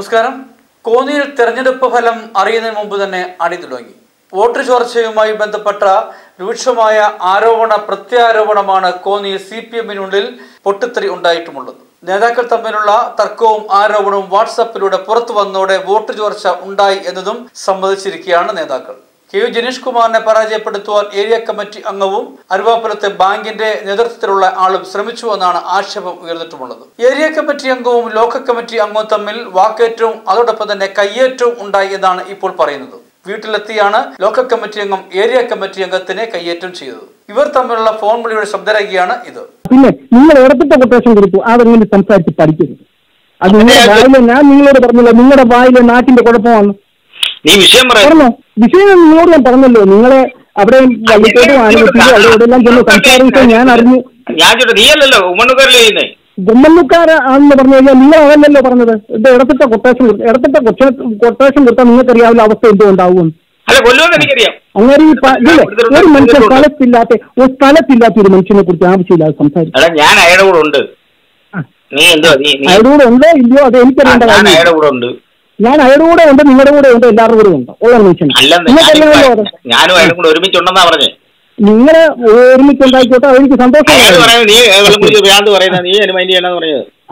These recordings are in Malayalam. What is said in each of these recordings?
നമസ്കാരം. കോന്നിയിൽ തെരഞ്ഞെടുപ്പ് ഫലം അറിയുന്നതിന് മുമ്പ് തന്നെ അടി തുടങ്ങി. വോട്ട് ചോർച്ചയുമായി ബന്ധപ്പെട്ട രൂക്ഷമായ ആരോപണ പ്രത്യാരോപണമാണ് കോന്നിയിൽ സി പി എമ്മിനുള്ളിൽ പൊട്ടിത്തെറി ഉണ്ടായിട്ടുമുള്ളത്. നേതാക്കൾ തമ്മിലുള്ള തർക്കവും ആരോപണവും വാട്സാപ്പിലൂടെ പുറത്തു വന്നതോടെ വോട്ട് ചോർച്ച ഉണ്ടായി എന്നതും സമ്മതിച്ചിരിക്കുകയാണ് നേതാക്കൾ. കെ യു ജനീഷ് കുമാറിനെ പരാജയപ്പെടുത്തുവാൻ ഏരിയ കമ്മിറ്റി അംഗവും അരുവാപ്പുലത്തെ ബാങ്കിന്റെ നേതൃത്വത്തിലുള്ള ആളും ശ്രമിച്ചു എന്നാണ് ആക്ഷേപം ഉയർന്നിട്ടുമുള്ളത്. ഏരിയ കമ്മിറ്റി അംഗവും ലോക്കൽ കമ്മിറ്റി അംഗവും തമ്മിൽ വാക്കേറ്റവും അതോടൊപ്പം തന്നെ കയ്യേറ്റവും ഉണ്ടായി എന്നാണ് ഇപ്പോൾ പറയുന്നത്. വീട്ടിലെത്തിയാണ് ലോക്കൽ കമ്മിറ്റി അംഗം ഏരിയ കമ്മിറ്റി അംഗത്തിനെ കയ്യേറ്റം ചെയ്തത്. ഇവർ തമ്മിലുള്ള ഫോൺ വിളിയുടെ ശബ്ദരേഖയാണ് ഇത്. പിന്നെ നിങ്ങൾ ഇടത്തിട്ട കൊട്ടേഷൻ കൊടുത്തു അതെങ്ങനെ സംസാരിച്ച് പഠിക്കരുത് അത് നിങ്ങളുടെ വായിലെ ഞാൻ നിങ്ങളോട് പറഞ്ഞില്ല നിങ്ങളുടെ വായിലെ നാട്ടിന്റെ കുഴപ്പമാണ്. നീ വിഷയം പറ പറഞ്ഞോ? വിഷയം നിങ്ങളോട് ഞാൻ പറഞ്ഞല്ലോ. നിങ്ങളെ അവിടെ വള്ളിക്കോട്ട് വാണിജ്യത്തിൽ അവിടെ ചെന്ന് സംസാരിച്ച ഞാൻ അറിഞ്ഞു ഞാൻ ആണെന്ന് പറഞ്ഞു കഴിഞ്ഞാൽ നിങ്ങൾ അതല്ലല്ലോ പറഞ്ഞത്. ഇത് ഇടത്തിട്ട കൊട്ടേഷൻ ഇടത്തിട്ട കൊട്ടേഷൻ കൊടുത്താൽ നിങ്ങൾക്കറിയാവുന്ന അവസ്ഥ എന്തുകൊണ്ടാവും? അങ്ങനെ ഈ ഒരു മനുഷ്യൻ സ്ഥലത്തില്ലാത്ത ഒരു സ്ഥലത്തില്ലാത്ത ഒരു മനുഷ്യനെ കുറിച്ച് ആവശ്യമില്ലാതെ സംസാരിക്കും ഞാൻ അയാളുടെ കൂടെ ഉണ്ട്. അയാളുടെ ഉണ്ടോ? ഇല്ലയോ? അത് എനിക്കറിയേണ്ട കാര്യം ഉണ്ട്. ഞാൻ അയാളുടെ കൂടെ ഉണ്ട് നിങ്ങളുടെ കൂടെ ഉണ്ട് എല്ലാവരുടെ കൂടെ ഉണ്ട്. ഉള്ള ഞാനിപ്പോ- ഞാനും അയാളും കൂടെ ഒരുമിച്ചുണ്ടെന്നാ പറഞ്ഞേ. നിങ്ങളെ ഒരുമിച്ച് ഉണ്ടായിക്കോട്ടെ അതെനിക്ക് സന്തോഷം നീ പറയുന്നത്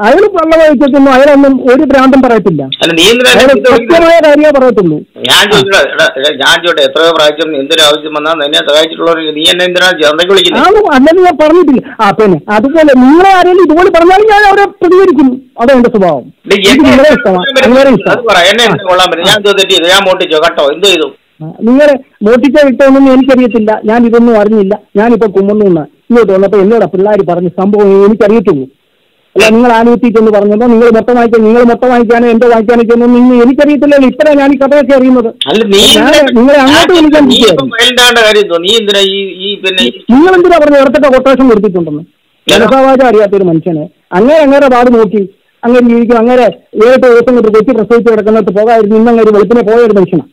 അയാൾ വെള്ളം ഒഴിച്ചൊന്നും അയാളൊന്നും ഒരു ഭ്രാന്തം പറയത്തില്ല? സത്യമായ കാര്യമേ പറയത്തുള്ളൂ. ഞാൻ ഞാൻ ചോട്ടെ എത്രയോ പ്രാവശ്യം എന്തൊരു ആവശ്യം വന്നാൽ എന്നെ സഹായിച്ചിട്ടുള്ളവർ നീ എന്നെ എന്തിനാ ചന്തയ്ക്ക് വിളിക്കുന്നത് അല്ലെന്ന് ഞാൻ പറഞ്ഞിട്ടില്ല. ആ പിന്നെ അതുപോലെ നിങ്ങളെ ആരെങ്കിലും ഇതുപോലെ പറഞ്ഞാലും ഞാൻ അവരെ പ്രതികരിക്കും. അതാ എന്റെ സ്വഭാവം. ഞാൻ ചെയ്തു ഞാൻ മോട്ടിച്ചോ കേട്ടോ എന്ത് ചെയ്തു? നിങ്ങളെ മോട്ടിച്ച വിട്ടൊന്നും എനിക്കറിയത്തില്ല. ഞാൻ ഇതൊന്നും അറിഞ്ഞില്ല. ഞാനിപ്പോ കുമ്മണ്ണൂന്ന് ഇങ്ങോട്ട് വന്നപ്പോ എന്നോട് പിള്ളേർ പറഞ്ഞ സംഭവം എനിക്കറിയത്തുള്ളൂ. അല്ല നിങ്ങൾ എന്ന് പറഞ്ഞപ്പോ നിങ്ങൾ മൊത്തം വായിക്കാൻ നിങ്ങൾ മൊത്തം വായിക്കാനോ എന്റെ വായിക്കാനൊക്കെ ഒന്നും നിങ്ങൾ എനിക്കറിയത്തില്ലല്ലോ ഇപ്പഴാ ഞാൻ ഈ കഥയൊക്കെ അറിയുന്നത്. അല്ല നീ ഞാൻ നിങ്ങളെ അങ്ങോട്ട് വിളിക്കാൻ നിങ്ങൾ എന്തിനാ പറഞ്ഞു ഇടത്തൊക്കെ കൊട്ടേഷൻ കൊടുത്തിട്ടുണ്ടെന്ന്? ജനസാവാചം അറിയാത്ത ഒരു മനുഷ്യനെ. അങ്ങനെ അങ്ങനെ പാട് നോക്കി അങ്ങനെ ജീവിക്കും അങ്ങനെ ഏഴെട്ട് ദിവസം കൊണ്ട് കൊച്ചി പ്രസവിച്ച് കിടക്കുന്നിട്ട് പോകാതിരുന്നു ഇന്ന് അങ്ങനെ വെളുപ്പിനെ പോയ ഒരു മനുഷ്യനാണ്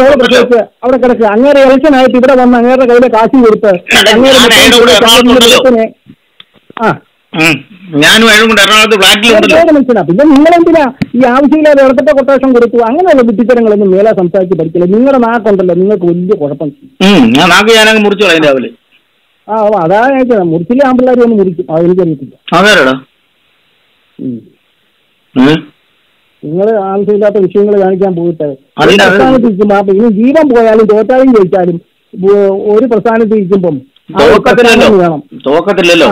മോൾ പ്രസവിച്ച് അവിടെ കിടക്കുക. അങ്ങനെ ഇലക്ഷൻ ആയിട്ട് ഇവിടെ വന്ന് അങ്ങേരുടെ കയ്യിലെ കാശി കൊടുത്ത്. വെളുപ്പിനെ ആ. ഞാനും അയാളും കൂടെ എറണാകുളത്ത് ഫ്ലാറ്റിലുണ്ടല്ലോ ഒരു മനുഷ്യനാ പിന്നെ ഈ ആവശ്യമില്ലാതെ ഇടത്തിട്ട കൊട്ടേഷൻ കൊടുത്തു? അങ്ങനെയുള്ള ബുദ്ധിത്തരങ്ങളൊന്നും മേലെ സംസാരിച്ച് പഠിക്കില്ല? നിങ്ങളുടെ നാക്കുണ്ടല്ലോ നിങ്ങൾക്ക് വലിയ കുഴപ്പം. ഞാൻ നാക്ക് ഞാനങ്ങ് മുറിച്ചു കളയും രാവിലെ. ആ അതാ ഞാൻ മുറിച്ചില്ല ആമ്പിള്ളേർ ഒന്ന് മുറിക്കും? അത് എനിക്കറിയത്തില്ല അതാരടാ. നിങ്ങൾ ആവശ്യമില്ലാത്ത വിഷയങ്ങൾ കാണിക്കാൻ പോയിട്ട് പ്രസ്ഥാനത്ത് ഇനി ജീവൻ പോയാലും തോറ്റാലും ജയിച്ചാലും ഒരു പ്രസ്ഥാനത്ത് ഇരിക്കുമ്പം ആ തോക്കത്തില്ലല്ലോ.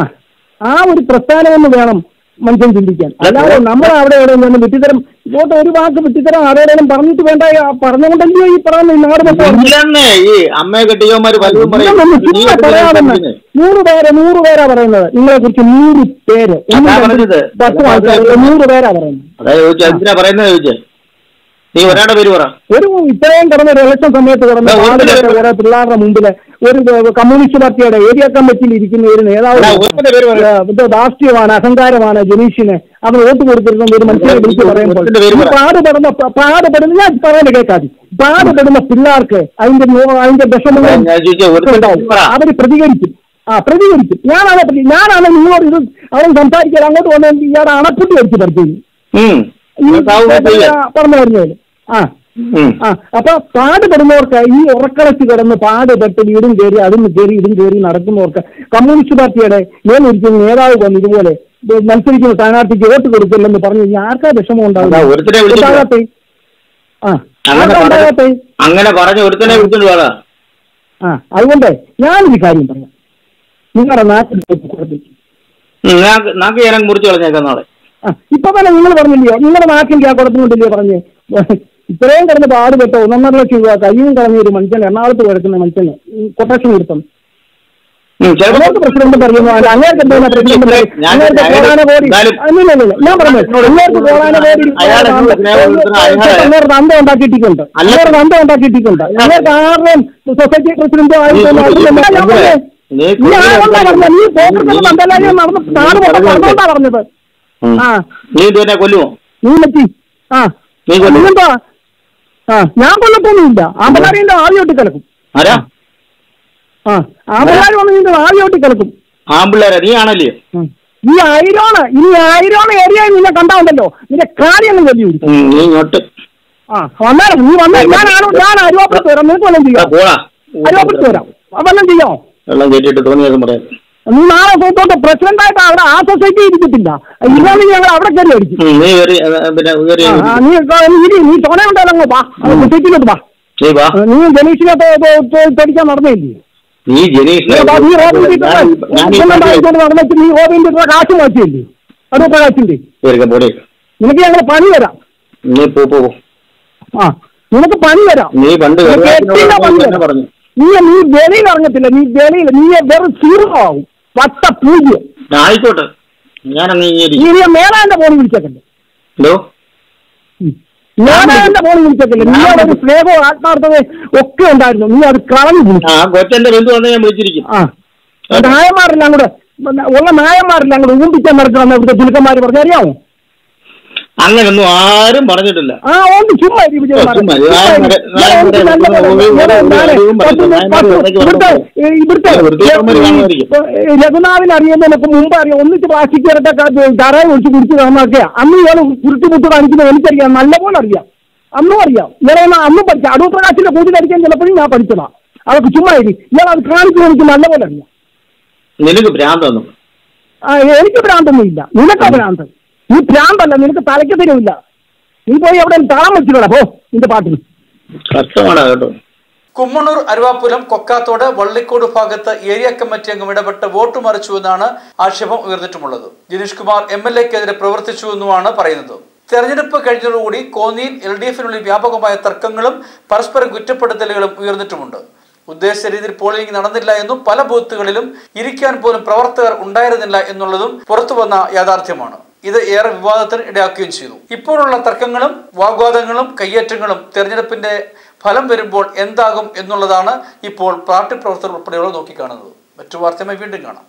ആ. ഒരു പ്രസ്ഥാനം എന്ന് വേണം മനുഷ്യൻ ചിന്തിക്കാൻ. അല്ലാതെ നമ്മൾ അവിടെ എവിടെ നിന്ന് വിട്ടിത്തരം ഇങ്ങോട്ട് ഒരു വാക്ക് വിട്ടിത്തരം ആരോടെങ്കിലും പറഞ്ഞിട്ട് വേണ്ട പറഞ്ഞുകൊണ്ടല്ലോ ഈ പറയുന്ന നാട് പറയാമെന്ന്? നൂറ് പേര് നൂറ് പേരാ പറയുന്നത്. നിങ്ങളെ കുറിച്ച് നൂറ് പേര്. പത്ത് നൂറ് പേരാ പറയുന്നത് അതാ ചോദിച്ചാ എന്തിനാ പറയുന്നത് ചോദിച്ചേ നീ ഒരാളുടെ പേര് പറ. ഒരു ഇത്രയും കടന്ന ഒരു ഇലക്ഷൻ സമയത്ത് കടന്ന കുറെ പിള്ളേരുടെ മുമ്പിൽ ഒരു കമ്മ്യൂണിസ്റ്റ് പാർട്ടിയുടെ ഏരിയ കമ്മിറ്റിയിൽ ഇരിക്കുന്ന ഒരു നേതാവ് ധാർഷ്ട്യമാണ് അഹങ്കാരമാണ് ജനീഷിന് അവൻ വോട്ട് കൊടുത്തിരുന്ന ഒരു മനുഷ്യനെ വിളിച്ച് പറയുമ്പോൾ. പാടുപെടുന്ന പാടുപെടുന്ന ഞാൻ പറയാൻ കേൾക്കാതി. പാടുപെടുന്ന പിള്ളേർക്ക് അതിന്റെ അതിന്റെ വിഷമങ്ങൾ. അവർ പ്രതികരിക്കും. ആ പ്രതികരിക്കും. ഞാനാണ് ഞാനാണ് നിങ്ങളോട് ഇത് അവൻ സംസാരിക്കാൻ അങ്ങോട്ട് വന്ന് ഇയാളെ അണപ്പുട്ടി അടിച്ച് പഠിച്ചു. പറഞ്ഞു വരുന്നതിന് ആ. ആ. അപ്പൊ പാടുപെടുന്നവർക്ക് ഈ ഉറക്കളച്ച് കിടന്ന് പാടുപെട്ട് വീടും കയറി അതും കയറി ഇതും കയറി നടക്കുന്നവർക്ക് കമ്മ്യൂണിസ്റ്റ് പാർട്ടിയുടെ മേലിരിക്കുന്ന നേതാവ് വന്ന് ഇതുപോലെ ഇത് മത്സരിക്കുന്ന സ്ഥാനാർത്ഥിക്ക് വോട്ട് കൊടുക്കില്ലെന്ന് പറഞ്ഞു കഴിഞ്ഞാൽ ആർക്കാ വിഷമം ഉണ്ടാവും വിളിച്ചിട്ട് ആ. അങ്ങനെ പറഞ്ഞു ഒരുത്തനെ വിളിച്ചോണ്ട് ആ. അതുകൊണ്ട് ഞാനൊരു കാര്യം പറയാം. നിങ്ങളുടെ നാട്ടിൽ നാക്ക് ഞാനങ്ങ് മുറിച്ച് കളഞ്ഞേക്കാം നാളെ. ഇപ്പൊ തന്നെ നിങ്ങൾ പറഞ്ഞില്ലയോ? നിങ്ങളുടെ നാട്ടിൽ ആ കുഴപ്പം പറഞ്ഞേ പറഞ്ഞ്? ഇത്രയും കിടന്ന് പാടുപെട്ട ഒന്നൊന്നര ലക്ഷം രൂപ കയ്യും കളഞ്ഞ ഒരു മനുഷ്യൻ എറണാകുളത്ത് കിടക്കുന്ന മനുഷ്യന് കൊട്ടേഷൻ കൊടുത്തം പ്രസിഡന്റ് പറയുന്നു അല്ല അങ്ങേർക്ക് എന്താണ് പ്രസിഡന്റ് പറയുന്നത്? ഞാൻ- അങ്ങേർക്ക് അയാൾ കോടാന കോടി എന്തായാലും- അല്ലല്ല ഞാൻ പറഞ്ഞു അങ്ങേർക്ക് കോടാന കോടി അയാളെ എന്നോട് സ്നേഹം കൊടുക്കുന്ന അയാളെ- അങ്ങേർക്ക് അന്തം ഉണ്ടാക്കിയിട്ടുണ്ട് അല്ല. അങ്ങേർക്ക് അന്തം ഉണ്ടാക്കിയിട്ടുണ്ട് അങ്ങേർക്ക് ആരുടെയും സൊസൈറ്റി പ്രസിഡന്റോ ആയിട്ടോ നീ- പറഞ്ഞത്. നടന്ന് നാട് പറഞ്ഞത്. ആ. നീ ഇതുതന്നെ കൊല്ലുമോ നീ പറ്റി ആ നീ കൊല്ലും. ആ ഞാൻ കൊല്ലത്തൊന്നുമില്ല. ആമ്പലാരിന്റെ ആവിയോട്ടി കിടക്കും ആരാ? ആ ആമ്പലാരി വന്ന് നിന്റെ ആവിയോട്ടി കിടക്കും ആമ്പിള്ളേരാ നീ ആണല്ലേ. ഈ ഐരോണ് ഈ ഐരോണ് ഏരിയ നിന്നെ കണ്ടാവുണ്ടല്ലോ നിന്റെ കാര്യം വലിയ ഇങ്ങോട്ട്. ആ വന്നാലും നീ വന്നാൽ ഞാനാണ് ഞാൻ അരുവാപ്പുറത്ത് വരാം. നിനക്ക് വല്ലതും ചെയ്യാം. അരുവാപ്പുറത്ത് വരാം. വല്ലതും ചെയ്യാമോ വെള്ളം കേട്ടിട്ട് തോന്നിയത് പറയാം. നീ നാളെ തൊട്ട് പ്രസിഡന്റായിട്ട് അവിടെ ആ സൊസൈറ്റി ഇരിക്കത്തില്ല. ഇല്ലാതെ ഞങ്ങൾ അവിടെ കയറി അടിക്കും. നീ നീ നീ വാ. സൊസൈറ്റിയിലോട്ട് വാ. ജനീഷിനെ പഠിക്കാൻ നടന്നില്ലേ? നീ ജനീഷിനെ നീ നടന്നിട്ട് നീ റോബിൻ കാശ് മാറ്റിയല്ലേ? അതൊക്കെ പ്രകാശിന്റെ നിനക്ക് ഞങ്ങൾ പണി തരാം. നീ പോ പോ. ആ നിനക്ക് പണി തരാം. നീ പണ്ട് പറഞ്ഞു. നീ നീ വെളിയിൽ ഇറങ്ങത്തില്ല. നീ വെളിയിൽ നീ വെറും സീറോ ആവും. വട്ട പൂജ്യം ആയിക്കോട്ടെ. ഞാൻ മേലാന്റെ ഫോൺ വിളിച്ചേക്കല്ലേ ഹലോ മേലാന്റെ ഫോൺ വിളിച്ചേക്കല്ലേ? നീ അവിടെ സ്നേഹവും ആത്മാർത്ഥതയും ഒക്കെ ഉണ്ടായിരുന്നു. നീ അത് കളഞ്ഞു നായന്മാരെല്ലാം കൂടെ ഉള്ള നായന്മാരെല്ലാം കൂടെ ഊമ്പിക്കാൻ നടക്കണം ഇവിടുത്തെ ചുരുക്കന്മാർ പറഞ്ഞറിയാമോ അങ്ങനൊന്നും ആരും പറഞ്ഞിട്ടില്ല. ആ ഓണ്ട് ചുമ്മാ ഇവിടുത്തെ. രഘുനാഥിന് അറിയുന്നതിനൊക്കെ മുമ്പ് അറിയാം. ഒന്നിച്ച് പ്ലാസ്റ്റിക് ഇരട്ടൊക്കെ ധാരാളം ഒഴിച്ച് കുടിച്ച് കാണാക്കിയാ അന്ന് ഇയാൾ കുരുട്ടുമുട്ട് കാണിക്കുന്നത് എനിക്കറിയാം. നല്ലപോലെ അറിയാം. അന്നും അറിയാം. ഇയാളെ അന്നും പഠിച്ച. അടൂർ പ്രകാശിന്റെ കൂട്ടി പഠിക്കാൻ ചിലപ്പോഴും ഞാൻ പഠിച്ചതാ. അതൊക്കെ ചുമ്മാ ഇയാൾ അത് കാണിക്കുന്നത് എനിക്ക് നല്ലപോലെ അറിയാം. നിനക്ക് ഭ്രാന്തൊന്നും? ആ എനിക്ക് ഭ്രാന്തൊന്നും ഇല്ല. നിനക്കാ ഭ്രാന്ത്? നീ ഭ്രാന്തല്ല നിനക്ക് തലയ്ക്ക് തരുമില്ല നീ പോയി അവിടെ താളം വെച്ചിട്ടാ പോ നിന്റെ പാട്ടിന്. കഷ്ടമാടാ കേട്ടോ. കുമ്മണ്ണൂർ അരുവാപുരം കൊക്കാത്തോട് വള്ളിക്കോട് ഭാഗത്ത് ഏരിയ കമ്മിറ്റി അംഗം ഇടപെട്ട് വോട്ട് മറിച്ചുവെന്നാണ് ആക്ഷേപം ഉയർന്നിട്ടുമുള്ളത്. ജിനീഷ് കുമാർ എം എൽ എക്കെതിരെ പ്രവർത്തിച്ചുവെന്നുമാണ് പറയുന്നത്. തെരഞ്ഞെടുപ്പ് കഴിഞ്ഞതോടുകൂടി കോന്നിയിൽ എൽ ഡി എഫിനുള്ളിൽ വ്യാപകമായ തർക്കങ്ങളും പരസ്പര കുറ്റപ്പെടുത്തലുകളും ഉയർന്നിട്ടുമുണ്ട്. ഉദ്ദേശിച്ച രീതിയിൽ പോളിംഗ് നടന്നില്ല എന്നും പല ബൂത്തുകളിലും ഇരിക്കാൻ പോലും പ്രവർത്തകർ ഉണ്ടായിരുന്നില്ല എന്നുള്ളതും പുറത്തുവന്ന യാഥാർത്ഥ്യമാണ്. ഇത് ഏറെ വിവാദത്തിന് ഇടയാക്കുകയും ചെയ്തു. ഇപ്പോഴുള്ള തർക്കങ്ങളും വാഗ്വാദങ്ങളും കയ്യേറ്റങ്ങളും തെരഞ്ഞെടുപ്പിന്റെ ഫലം വരുമ്പോൾ എന്താകും എന്നുള്ളതാണ് ഇപ്പോൾ പാർട്ടി പ്രവർത്തകർ ഉൾപ്പെടെയുള്ള നോക്കിക്കാണുന്നത്. മറ്റു വാർത്തയുമായി വീണ്ടും കാണാം.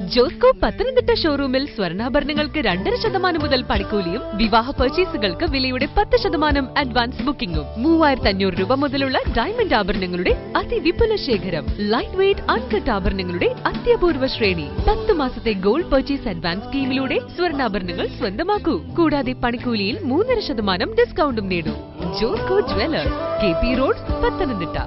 ജോസ്കോ പത്തനംതിട്ട ഷോറൂമിൽ സ്വർണാഭരണങ്ങൾക്ക് രണ്ടര ശതമാനം മുതൽ പണിക്കൂലിയും വിവാഹ പർച്ചേസുകൾക്ക് വിലയുടെ പത്ത് ശതമാനം അഡ്വാൻസ് ബുക്കിംഗും മൂവായിരത്തി അഞ്ഞൂറ് രൂപ മുതലുള്ള ഡയമണ്ട് ആഭരണങ്ങളുടെ അതിവിപുല ശേഖരം. ലൈറ്റ് വെയ്റ്റ് അൺകട്ട് ആഭരണങ്ങളുടെ അത്യപൂർവ ശ്രേണി. പത്ത് മാസത്തെ ഗോൾഡ് പർച്ചേസ് അഡ്വാൻസ് സ്കീമിലൂടെ സ്വർണാഭരണങ്ങൾ സ്വന്തമാക്കൂ. കൂടാതെ പണിക്കൂലിയിൽ മൂന്നര ശതമാനം ഡിസ്കൗണ്ടും നേടൂ. Josco jewellers K P road Pathanamthitta.